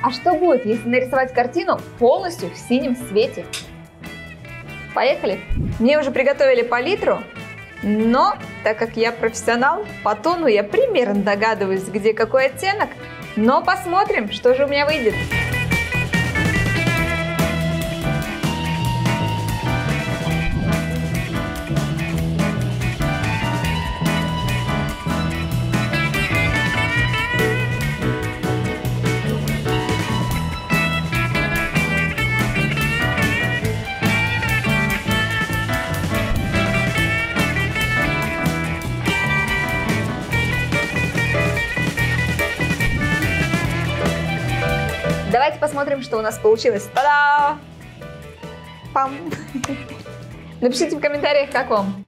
А что будет, если нарисовать картину полностью в синем цвете? Поехали! Мне уже приготовили палитру, но так как я профессионал, по тону я примерно догадываюсь, где какой оттенок, но посмотрим, что же у меня выйдет. Давайте посмотрим, что у нас получилось. Та-да! Пам! Напишите в комментариях, как вам.